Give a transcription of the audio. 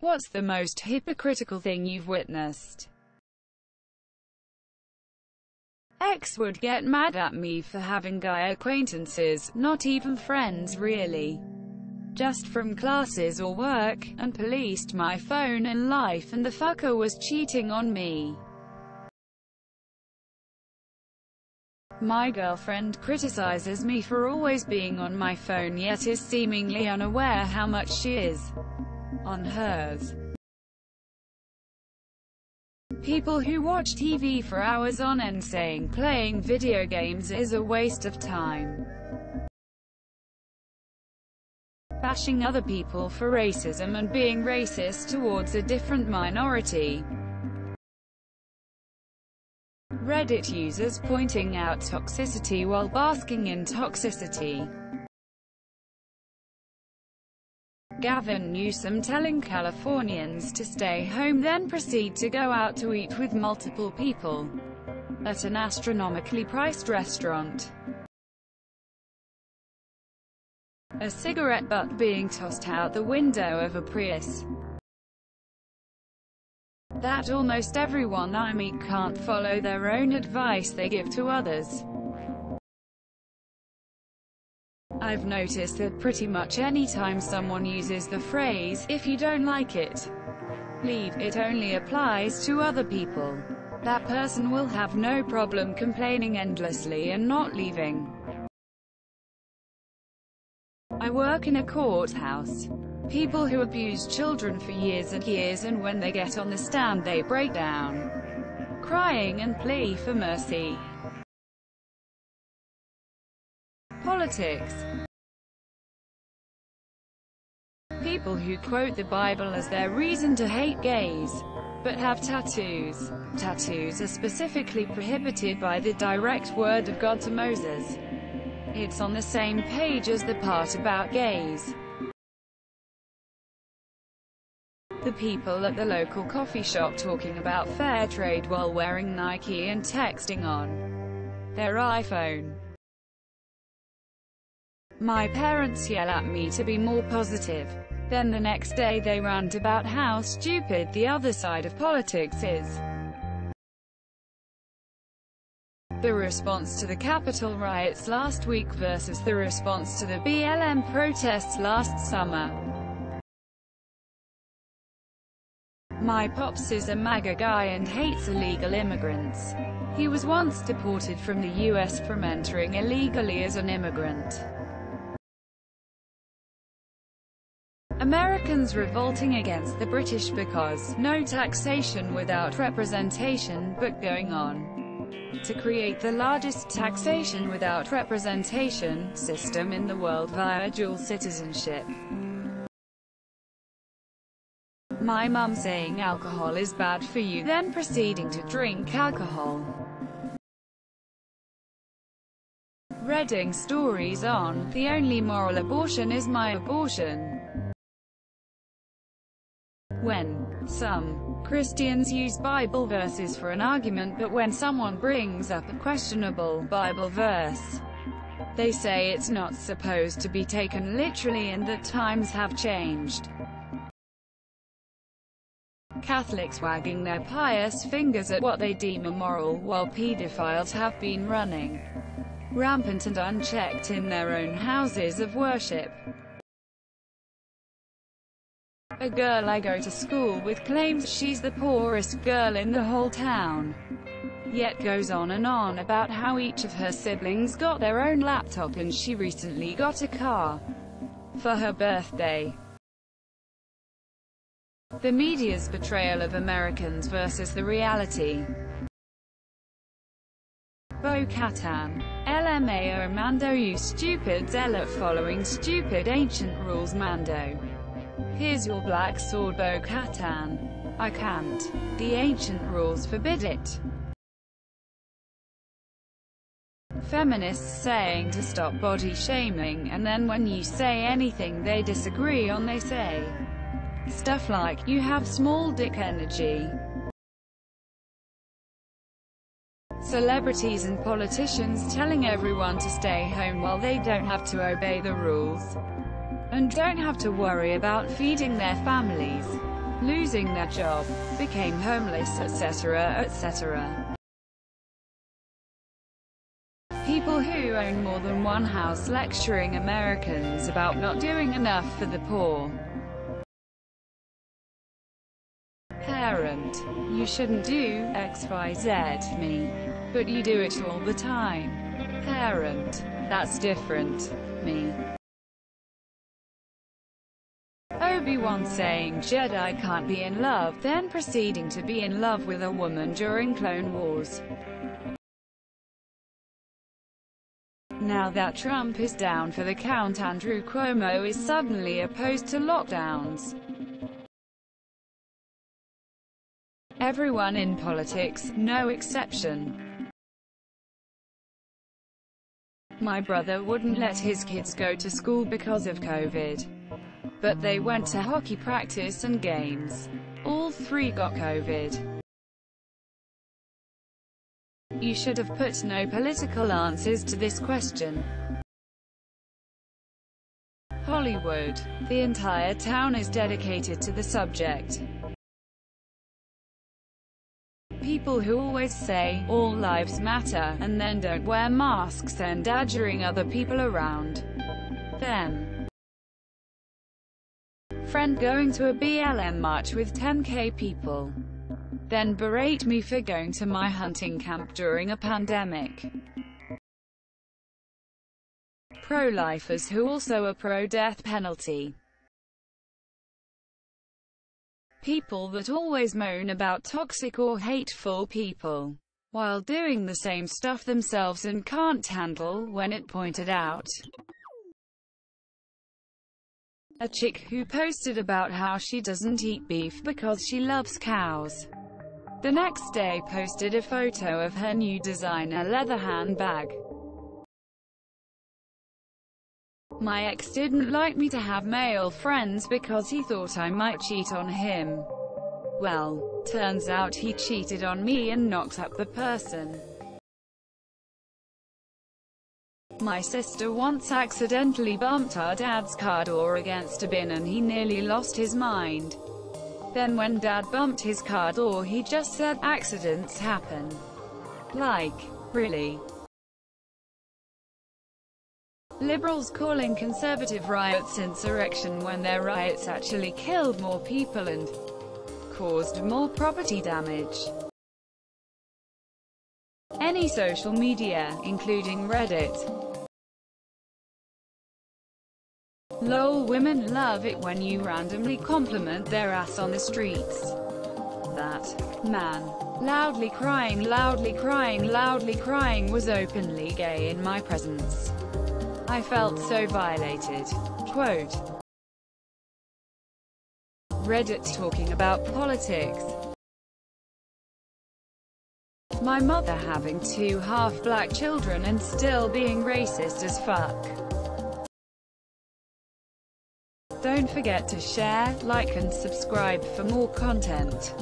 What's the most hypocritical thing you've witnessed? X would get mad at me for having guy acquaintances, not even friends really. Just from classes or work, and policed my phone and life and the fucker was cheating on me. My girlfriend criticizes me for always being on my phone yet is seemingly unaware how much she is on hers. People who watch TV for hours on end saying playing video games is a waste of time. Bashing other people for racism and being racist towards a different minority. Reddit users pointing out toxicity while basking in toxicity. Gavin Newsom telling Californians to stay home then proceed to go out to eat with multiple people at an astronomically priced restaurant. A cigarette butt being tossed out the window of a Prius. That almost everyone I meet can't follow their own advice they give to others. I've noticed that pretty much any time someone uses the phrase, if you don't like it, leave, it only applies to other people. That person will have no problem complaining endlessly and not leaving. I work in a courthouse. People who abuse children for years and years and when they get on the stand they break down, crying and plea for mercy. Politics People who quote the Bible as their reason to hate gays, but have tattoos. Tattoos are specifically prohibited by the direct word of God to Moses. It's on the same page as the part about gays. The people at the local coffee shop talking about fair trade while wearing Nike and texting on their iPhone. My parents yell at me to be more positive. Then the next day they rant about how stupid the other side of politics is. The response to the Capitol riots last week versus the response to the BLM protests last summer. My pops is a MAGA guy and hates illegal immigrants. He was once deported from the US from entering illegally as an immigrant. Americans revolting against the British because, no taxation without representation, but going on to create the largest taxation without representation system in the world via dual citizenship. My mum saying alcohol is bad for you then proceeding to drink alcohol. Reading stories on, the only moral abortion is my abortion. When some Christians use Bible verses for an argument but when someone brings up a questionable Bible verse, they say it's not supposed to be taken literally and that times have changed. Catholics wagging their pious fingers at what they deem immoral, while pedophiles have been running rampant and unchecked in their own houses of worship. A girl I go to school with claims she's the poorest girl in the whole town. Yet goes on and on about how each of her siblings got their own laptop and she recently got a car for her birthday. The media's portrayal of Americans versus the reality. Bo Katan. LMAO Mando you stupid zealot following stupid ancient rules Mando. Here's your black sword Bo-Katan. I can't. The ancient rules forbid it. Feminists saying to stop body shaming and then when you say anything they disagree on they say stuff like, you have small dick energy. Celebrities and politicians telling everyone to stay home while they don't have to obey the rules and don't have to worry about feeding their families. losing their job, became homeless etc. etc. People who own more than one house lecturing Americans about not doing enough for the poor. Parent. You shouldn't do XYZ me. But you do it all the time. Parent. That's different. Me. Obi-Wan saying Jedi can't be in love, then proceeding to be in love with a woman during Clone Wars. Now that Trump is down for the count Andrew Cuomo is suddenly opposed to lockdowns. Everyone in politics, no exception. My brother wouldn't let his kids go to school because of COVID. But they went to hockey practice and games. All three got COVID. You should have put no political answers to this question. Hollywood. The entire town is dedicated to the subject. People who always say, all lives matter, and then don't wear masks and badgering other people around them. Friend going to a BLM march with 10k people. Then berate me for going to my hunting camp during a pandemic. Pro-lifers who also are pro-death penalty. People that always moan about toxic or hateful people, while doing the same stuff themselves and can't handle when it pointed out. A chick who posted about how she doesn't eat beef because she loves cows. The next day posted a photo of her new designer leather handbag. My ex didn't like me to have male friends because he thought I might cheat on him. Well, turns out he cheated on me and knocked up the person. My sister once accidentally bumped our dad's car door against a bin and he nearly lost his mind. Then when dad bumped his car door he just said, accidents happen. Like, really? Liberals calling conservative riots insurrection when their riots actually killed more people and caused more property damage. Any social media, including Reddit. Lol women love it when you randomly compliment their ass on the streets. That man, loudly crying, loudly crying, loudly crying was openly gay in my presence. I felt so violated. Quote. Reddit talking about politics. My mother having two half-black children and still being racist as fuck. Don't forget to share, like and subscribe for more content.